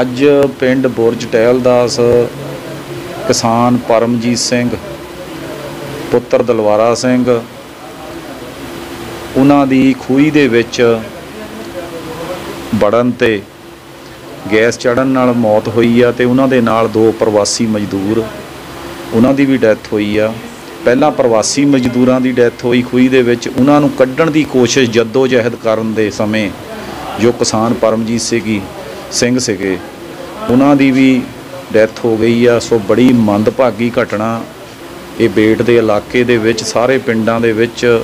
ਅੱਜ ਪਿੰਡ ਬੁਰਜ ਟਹਿਲਦਾਸ ਕਿਸਾਨ ਪਰਮਜੀਤ ਸਿੰਘ, ਪੁੱਤਰ ਦਲਵਾਰਾ ਸਿੰਘ, ਉਹਨਾਂ ਦੀ ਖੂਹੀ ਦੇ ਵਿੱਚ ਵੜਨ ਤੇ ਗੈਸ ਚੜਨ ਨਾਲ ਮੌਤ ਹੋਈ ਆ ਤੇ ਉਹਨਾਂ ਦੇ ਨਾਲ ਦੋ ਪ੍ਰਵਾਸੀ ਮਜ਼ਦੂਰ, ਉਹਨਾਂ ਦੀ ਵੀ ਡੈਥ ਹੋਈ ਆ। ਪਹਿਲਾਂ ਪ੍ਰਵਾਸੀ ਮਜ਼ਦੂਰਾਂ ਦੀ ਡੈਥ ਹੋਈ ਖੂਹੀ ਦੇ ਵਿੱਚ, ਉਹਨਾਂ ਨੂੰ ਕੱਢਣ ਦੀ ਕੋਸ਼ਿਸ਼ ਜੱਦੋ ਜਹਿਦ ਕਰਨ ਦੇ ਸਮੇਂ ਜੋ ਕਿਸਾਨ ਪਰਮਜੀਤ ਸੀਗੀ ਸਿੰਘ ਸੀਗੇ, ਉਹਨਾਂ ਦੀ ਵੀ ਡੈਥ ਹੋ ਗਈ ਆ। ਸੋ ਬੜੀ ਮੰਦਭਾਗੀ ਘਟਨਾ ਇਹ ਬੇਟ ਦੇ ਇਲਾਕੇ ਦੇ ਵਿੱਚ, ਸਾਰੇ ਪਿੰਡਾਂ ਦੇ ਵਿੱਚ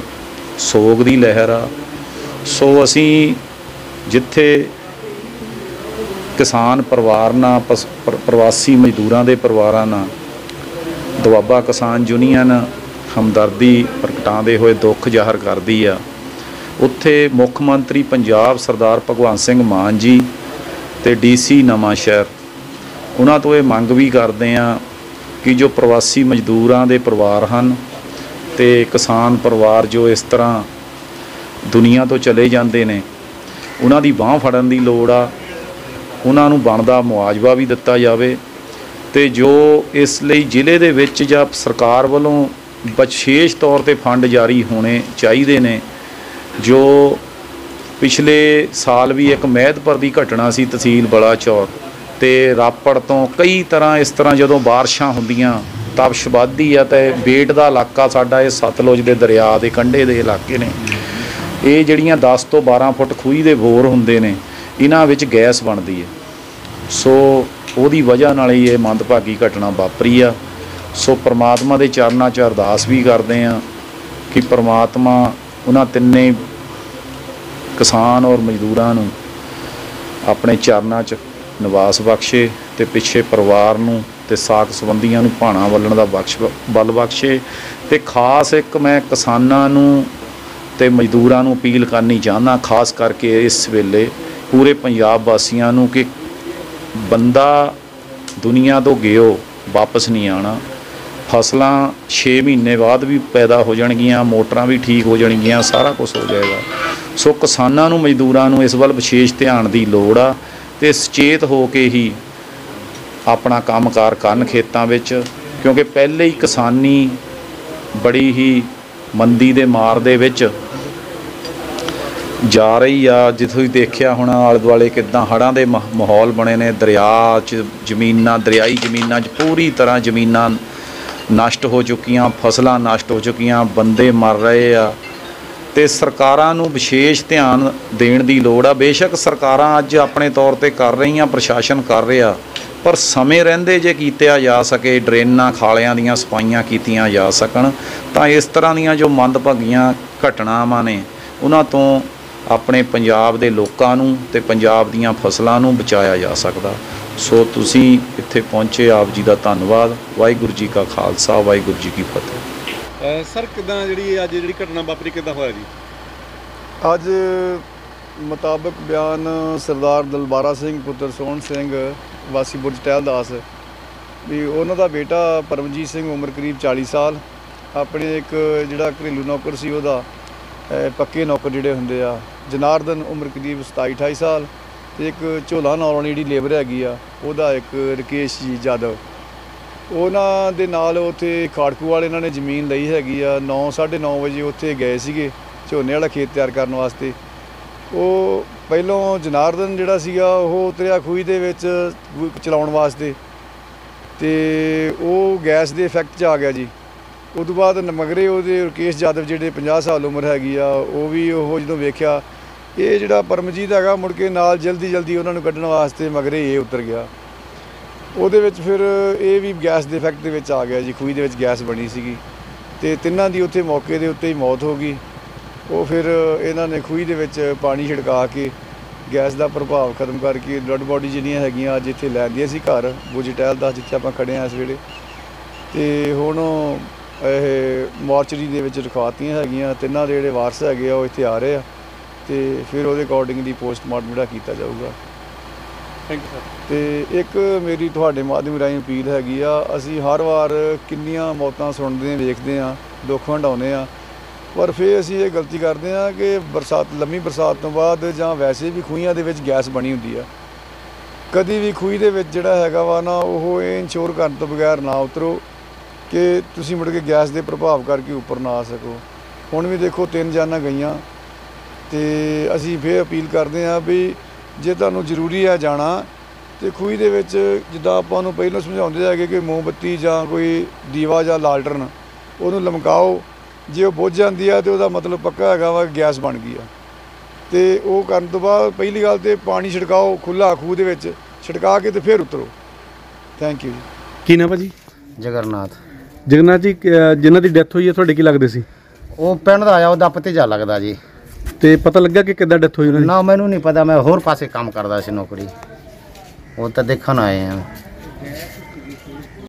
ਸੋਗ ਦੀ ਲਹਿਰ ਆ। ਸੋ ਅਸੀਂ ਜਿੱਥੇ ਕਿਸਾਨ ਪਰਿਵਾਰ ਨਾਲ, ਪਸ- ਪ੍ਰਵਾਸੀ ਮਜ਼ਦੂਰਾਂ ਦੇ ਪਰਿਵਾਰਾਂ ਨਾਲ, ਦੁਆਬਾ ਕਿਸਾਨ ਯੂਨੀਅਨ ਹਮਦਰਦੀ ਪ੍ਰਗਟਾਉਂਦੇ ਹੋਏ ਦੁੱਖ ਜ਼ਾਹਰ ਕਰਦੀ ਆ। ਉੱਥੇ ਮੁੱਖ ਮੰਤਰੀ ਪੰਜਾਬ ਸਰਦਾਰ ਭਗਵੰਤ ਸਿੰਘ ਮਾਨ ਜੀ ਤੇ ਡੀਸੀ ਨਵਾਂ ਸ਼ਹਿਰ ਉਹਨਾਂ ਤੋਂ ਇਹ ਮੰਗ ਵੀ ਕਰਦੇ ਆ ਕਿ ਜੋ ਪ੍ਰਵਾਸੀ ਮਜ਼ਦੂਰਾਂ ਦੇ ਪਰਿਵਾਰ ਹਨ ਤੇ ਕਿਸਾਨ ਪਰਿਵਾਰ ਜੋ ਇਸ ਤਰ੍ਹਾਂ ਦੁਨੀਆ ਤੋਂ ਚਲੇ ਜਾਂਦੇ ਨੇ, ਉਹਨਾਂ ਦੀ ਬਾਹ ਫੜਨ ਦੀ ਲੋੜ ਆ। ਉਹਨਾਂ ਨੂੰ ਬਣਦਾ ਮੁਆਵਜ਼ਾ ਵੀ ਦਿੱਤਾ ਜਾਵੇ ਤੇ ਜੋ ਇਸ ਲਈ ਜ਼ਿਲ੍ਹੇ ਦੇ ਵਿੱਚ ਜਾਂ ਸਰਕਾਰ ਵੱਲੋਂ ਵਿਸ਼ੇਸ਼ ਤੌਰ ਤੇ ਫੰਡ ਜਾਰੀ ਹੋਣੇ ਚਾਹੀਦੇ ਨੇ ਜੋ ਪਿਛਲੇ ਸਾਲ ਵੀ ਇੱਕ ਮਹਿਦਪੁਰ ਦੀ ਘਟਨਾ ਸੀ ਤਹਿਸੀਲ ਬਲਾਚੌਰ ਤੇ ਰਾਪੜ ਤੋਂ ਕਈ ਤਰ੍ਹਾਂ ਇਸ ਤਰ੍ਹਾਂ ਜਦੋਂ ਬਾਰਿਸ਼ਾਂ ਹੁੰਦੀਆਂ, ਤਪਸ਼ ਵੱਧਦੀ ਆ ਤੇ ਬੇਟ ਦਾ ਇਲਾਕਾ ਸਾਡਾ ਇਹ ਸਤਲੁਜ ਦੇ ਦਰਿਆ ਦੇ ਕੰਢੇ ਦੇ ਇਲਾਕੇ ਨੇ। ਇਹ ਜਿਹੜੀਆਂ 10 ਤੋਂ 12 ਫੁੱਟ ਖੂਹੀ ਦੇ ਬੋਰ ਹੁੰਦੇ ਨੇ, ਇਹਨਾਂ ਵਿੱਚ ਗੈਸ ਬਣਦੀ ਹੈ ਸੋ ਉਹਦੀ ਵਜ੍ਹਾ ਨਾਲ ਹੀ ਇਹ ਮੰਦਭਾਗੀ ਘਟਨਾ ਵਾਪਰੀ ਆ। ਸੋ ਪ੍ਰਮਾਤਮਾ ਦੇ ਚਰਨਾਂ 'ਚ ਅਰਦਾਸ ਵੀ ਕਰਦੇ ਆ ਕਿ ਪ੍ਰਮਾਤਮਾ ਉਹਨਾਂ ਤਿੰਨੇ ਕਿਸਾਨ ਔਰ ਮਜ਼ਦੂਰਾਂ ਨੂੰ ਆਪਣੇ ਚਰਨਾਂ 'ਚ ਨਿਵਾਸ ਬਖਸ਼ੇ ਤੇ ਪਿੱਛੇ ਪਰਿਵਾਰ ਨੂੰ ਤੇ ਸਾਕ ਸੰਬੰਧੀਆਂ ਨੂੰ ਭਾਣਾ ਵੱਲਣ ਦਾ ਬਖਸ਼ ਬਲ ਬਖਸ਼ੇ ਤੇ ਖਾਸ ਇੱਕ ਮੈਂ ਕਿਸਾਨਾਂ ਨੂੰ ਤੇ ਮਜ਼ਦੂਰਾਂ ਨੂੰ ਅਪੀਲ ਕਰਨੀ ਚਾਹੁੰਦਾ, ਖਾਸ ਕਰਕੇ ਇਸ ਵੇਲੇ ਪੂਰੇ ਪੰਜਾਬ ਵਾਸੀਆਂ ਨੂੰ ਕਿ ਬੰਦਾ ਦੁਨੀਆ ਤੋਂ ਗਿਓ, ਵਾਪਸ ਨਹੀਂ ਆਣਾ ਫਸਲਾਂ 6 ਮਹੀਨੇ ਬਾਅਦ ਵੀ ਪੈਦਾ ਹੋ ਜਾਣਗੀਆਂ, ਮੋਟਰਾਂ ਵੀ ਠੀਕ ਹੋ ਜਾਣਗੀਆਂ, ਸਾਰਾ ਕੁਝ ਹੋ ਜਾਏਗਾ। ਸੋ ਕਿਸਾਨਾਂ ਨੂੰ, ਮਜ਼ਦੂਰਾਂ ਨੂੰ ਇਸ ਵੱਲ ਵਿਸ਼ੇਸ਼ ਧਿਆਨ ਦੀ ਲੋੜ ਆ ਤੇ ਸੁਚੇਤ ਹੋ ਕੇ ਹੀ ਆਪਣਾ ਕੰਮਕਾਰ ਕਰਨ ਖੇਤਾਂ ਵਿੱਚ, ਕਿਉਂਕਿ ਪਹਿਲੇ ਹੀ ਕਿਸਾਨੀ ਬੜੀ ਹੀ ਮੰਦੀ ਦੇ ਮਾਰ ਦੇ ਵਿੱਚ ਜਾ ਰਹੀ ਆ। ਜਿੱਥੋਂ ਹੀ ਦੇਖਿਆ ਹੁਣ ਆਲੇ ਦੁਆਲੇ ਕਿਦਾਂ ਹੜਾਂ ਦੇ ਮਾ- ਮਾਹੌਲ ਬਣੇ ਨੇ, ਦਰਿਆ 'ਚ ਜ਼ਮੀਨਾਂ, ਦਰਿਆਈ ਜ਼ਮੀਨਾਂ 'ਚ ਪੂਰੀ ਤਰ੍ਹਾਂ ਜ਼ਮੀਨਾਂ ਨਸ਼ਟ ਹੋ ਚੁੱਕੀਆਂ, ਫਸਲਾਂ ਨਸ਼ਟ ਹੋ ਚੁੱਕੀਆਂ, ਬੰਦੇ ਮਰ ਰਹੇ ਆ। ਤੇ ਸਰਕਾਰਾਂ ਨੂੰ ਵਿਸ਼ੇਸ਼ ਧਿਆਨ ਦੇਣ ਦੀ ਲੋੜ ਆ। ਬੇਸ਼ੱਕ ਸਰਕਾਰਾਂ ਅੱਜ ਆਪਣੇ ਤੌਰ ਤੇ ਕਰ ਰਹੀਆਂ, ਪ੍ਰਸ਼ਾਸਨ ਕਰ ਰਿਹਾ, ਪਰ ਸਮੇਂ ਰਹਿੰਦੇ ਜੇ ਕੀਤਿਆ ਜਾ ਸਕੇ, ਡਰੇਨਾਂ, ਖਾਲਿਆਂ ਦੀਆਂ ਸਫਾਈਆਂ ਕੀਤੀਆਂ ਜਾ ਸਕਣ, ਤਾਂ ਇਸ ਤਰ੍ਹਾਂ ਦੀਆਂ ਜੋ ਮੰਦਭਾਗੀਆਂ ਘਟਨਾਵਾਂ ਨੇ, ਉਹਨਾਂ ਤੋਂ ਆਪਣੇ ਪੰਜਾਬ ਦੇ ਲੋਕਾਂ ਨੂੰ ਤੇ ਪੰਜਾਬ ਦੀਆਂ ਫਸਲਾਂ ਨੂੰ ਬਚਾਇਆ ਜਾ ਸਕਦਾ। ਸੋ ਤੁਸੀਂ ਇੱਥੇ ਪਹੁੰਚੇ ਆਪ ਜੀ ਦਾ ਧੰਨਵਾਦ। ਵਾਹਿਗੁਰੂ ਜੀ ਕਾ ਖਾਲਸਾ ਵਾਹਿਗੁਰੂ ਜੀ ਕੀ ਫਤਿਹ। ਸਰ ਕਿਦਾਂ ਜਿਹੜੀ ਅੱਜ ਜਿਹੜੀ ਘਟਨਾ ਵਾਪਰੀ ਕਿਦਾਂ ਹੋਇਆ ਜੀ? ਅੱਜ ਮੁਤਾਬਕ ਬਿਆਨ ਸਰਦਾਰ ਦਲਬਾਰਾ ਸਿੰਘ ਪੁੱਤਰ ਸੋਹਣ ਸਿੰਘ ਵਾਸੀ ਬੁਰਜ ਟਹਿਲਦਾਸ ਵੀ ਉਹਨਾਂ ਦਾ ਬੇਟਾ ਪਰਮਜੀਤ ਸਿੰਘ ਉਮਰ ਕਰੀਬ 40 ਸਾਲ। ਆਪਣੇ ਇੱਕ ਜਿਹੜਾ ਘਰੇਲੂ ਨੌਕਰ ਸੀ ਉਹਦਾ ਪੱਕੇ ਨੌਕਰ ਜਿਹੜੇ ਹੁੰਦੇ ਆ। ਜਨਾਰਦਨ ਉਮਰ ਕਰੀਬ 27 28 ਸਾਲ। ਤੇ ਇੱਕ ਝੋਲਾ ਨਾਲ ਵਾਲੀ ਜਿਹੜੀ ਲੇਬਰ ਹੈਗੀ ਆ, ਉਹਦਾ ਇੱਕ ਰਕੇਸ਼ ਜੀ ਜਾਦਵ। ਉਹਨਾਂ ਦੇ ਨਾਲ ਉੱਥੇ ਖਾੜਕੂ ਵਾਲੇ ਇਹਨਾਂ ਨੇ ਜ਼ਮੀਨ ਲਈ ਹੈਗੀ ਆ 9 9:30 ਵਜੇ ਉੱਥੇ ਗਏ ਸੀਗੇ, ਝੋਨੇ ਵਾਲਾ ਖੇਤ ਤਿਆਰ ਕਰਨ ਵਾਸਤੇ। ਉਹ ਪਹਿਲੋਂ ਜਨਾਰਦਨ ਜਿਹੜਾ ਸੀਗਾ, ਉਹ ਉਤਰਿਆ ਖੂਹੀ ਦੇ ਵਿੱਚ ਚਲਾਉਣ ਵਾਸਤੇ। ਤੇ ਉਹ ਗੈਸ ਦੇ ਇਫੈਕਟ 'ਚ ਆ ਗਿਆ ਜੀ। ਉਸ ਤੋਂ ਬਾਅਦ ਮਗਰੇ ਉਹਦੇ ਰਕੇਸ਼ ਜਾਦਵ ਜਿਹੜੇ 50 ਸਾਲ ਉਮਰ ਹੈਗੀ ਆ, ਉਹ ਵੀ ਉਹ ਜਦੋਂ ਵੇਖਿਆ ਇਹ ਜਿਹੜਾ ਪਰਮਜੀਤ ਹੈਗਾ, ਮੁੜ ਕੇ ਨਾਲ ਜਲਦੀ ਜਲਦੀ ਉਹਨਾਂ ਨੂੰ ਕੱਢਣ ਵਾਸਤੇ ਮਗਰੇ ਇਹ ਉਤਰ ਗਿਆ। ਉਹਦੇ ਵਿੱਚ ਫਿਰ ਇਹ ਵੀ ਗੈਸ ਦੇ ਇਫੈਕਟ ਦੇ ਵਿੱਚ ਆ ਗਿਆ ਜੀ, ਖੂਹੀ ਦੇ ਵਿੱਚ ਗੈਸ ਬਣੀ ਸੀਗੀ। ਤੇ ਤਿੰਨਾਂ ਦੀ ਉੱਥੇ ਮੌਕੇ ਦੇ ਉੱਤੇ ਹੀ ਮੌਤ ਹੋ ਗਈ। ਉਹ ਫਿਰ ਇਹਨਾਂ ਨੇ ਖੂਹੀ ਦੇ ਵਿੱਚ ਪਾਣੀ ਛਿੜਕਾ ਕੇ ਗੈਸ ਦਾ ਪ੍ਰਭਾਵ ਖਤਮ ਕਰਕੇ ਡੈਡ ਬੋਡੀ ਜਿਹੜੀਆਂ ਹੈਗੀਆਂ ਅੱਜ ਇੱਥੇ ਲੈਂਦੀਆਂ ਸੀ ਘਰ ਬੁਜਟੈਲ ਦਾ ਜਿੱਥੇ ਆਪਾਂ ਖੜੇ ਆ ਇਸ ਵੇਲੇ। ਤੇ ਹੁਣ ਇਹ ਮੋਰਚਰੀ ਦੇ ਵਿੱਚ ਰਖਵਾਤੀਆਂ ਹੈਗੀਆਂ, ਤਿੰਨਾਂ ਦੇ ਜਿਹੜੇ ਵਾਰਸ ਹੈਗੇ ਆ, ਉਹ ਇੱਥੇ ਆ ਰਹੇ ਆ। ਤੇ ਫਿਰ ਉਹਦੇ ਅਕੋਰਡਿੰਗਲੀ ਪੋਸਟਮਾਰਟਮ ਜਿਹੜਾ ਕੀਤਾ ਜਾਊਗਾ। ਥੈਂਕ ਯੂ ਸਰ ਤੇ ਇੱਕ ਮੇਰੀ ਤੁਹਾਡੇ ਮਾਧਿਅਮ ਰਾਹੀਂ ਅਪੀਲ ਹੈਗੀ ਆ ਅਸੀਂ ਹਰ ਵਾਰ ਕਿੰਨੀਆਂ ਮੌਤਾਂ ਸੁਣਦੇ ਵੇਖਦੇ ਆ ਦੁੱਖ ਹੰਡਾਉਂਦੇ ਆ ਪਰ ਫਿਰ ਅਸੀਂ ਇਹ ਗਲਤੀ ਕਰਦੇ ਹਾਂ ਕਿ ਬਰਸਾਤ ਲੰਮੀ ਬਰਸਾਤ ਤੋਂ ਬਾਅਦ ਜਾਂ ਵੈਸੇ ਵੀ ਖੂਹੀਆਂ ਦੇ ਵਿੱਚ ਗੈਸ ਬਣੀ ਹੁੰਦੀ ਆ। ਕਦੀ ਵੀ ਖੂਹੀ ਦੇ ਵਿੱਚ ਜਿਹੜਾ ਹੈਗਾ ਵਾ ਨਾ ਉਹ ਇਹ ਇੰਸ਼ੋਰ ਕਰਨ ਤੋਂ ਬਗੈਰ ਨਾ ਉਤਰੋ ਕਿ ਤੁਸੀਂ ਮੁੜ ਕੇ ਗੈਸ ਦੇ ਪ੍ਰਭਾਵ ਕਰਕੇ ਉੱਪਰ ਨਾ ਆ ਸਕੋ। ਹੁਣ ਵੀ ਦੇਖੋ ਤਿੰਨ ਜਾਨਾਂ ਗਈਆਂ। ਤੇ ਅਸੀਂ ਫੇਰ ਅਪੀਲ ਕਰਦੇ ਹਾਂ ਵੀ ਜੇ ਤੁਹਾਨੂੰ ਜ਼ਰੂਰੀ ਆ ਜਾਣਾ ਤੇ ਖੂਹੀ ਦੇ ਵਿੱਚ ਜਿੱਦਾਂ ਆਪਾਂ ਨੂੰ ਪਹਿਲਾਂ ਸਮਝਾਉਂਦੇ ਹੈਗੇ ਕਿ ਮੋਮਬੱਤੀ ਜਾਂ ਕੋਈ ਦੀਵਾ ਜਾਂ ਲਾਲਟਰਨ ਉਹਨੂੰ ਲਮਕਾਓ। ਜੇ ਉਹ ਬੁੱਝ ਜਾਂਦੀ ਆ ਤੇ ਉਹਦਾ ਮਤਲਬ ਪੱਕਾ ਹੈਗਾ ਵਾ ਗੈਸ ਬਣ ਗਈ ਆ। ਤੇ ਉਹ ਕਰਨ ਤੋਂ ਬਾਅਦ ਪਹਿਲੀ ਗੱਲ ਤੇ ਪਾਣੀ ਛਿੜਕਾਓ ਖੁੱਲਾ ਖੂਹ ਦੇ ਵਿੱਚ ਛਿੜਕਾ ਕੇ ਤੇ ਫੇਰ ਉਤਰੋ। ਥੈਂਕ ਯੂ ਕੀ ਨਾ ਭਾਜੀ? ਜਗਰਨਾਥ। ਜਗਨਨਾਥ ਜੀ ਕ- ਜਿਨ੍ਹਾਂ ਦੀ ਡੈਥ ਹੋਈ ਹੈ ਤੁਹਾਡੇ ਕੀ ਲੱਗਦੇ ਸੀ? ਉਹ ਪਿੰਡ ਦਾ ਆਇਆ ਉਹ ਦੱਪ ਤੇ ਜਾ ਲੱਗਦਾ ਜੀ। ਤੇ ਪਤਾ ਲੱਗਾ ਕਿ ਕਿੱਦਾਂ ਡੈਥ ਹੋਈ ਉਹਨਾਂ ਦੀ? ਨਾ, ਮੈਨੂੰ ਨਹੀਂ ਪਤਾ, ਮੈਂ ਹੋਰ ਪਾਸੇ ਕੰਮ ਕਰਦਾ ਸੀ ਨੌਕਰੀ। ਉਹ ਤਾਂ ਦੇਖਣ ਆਏ ਆ।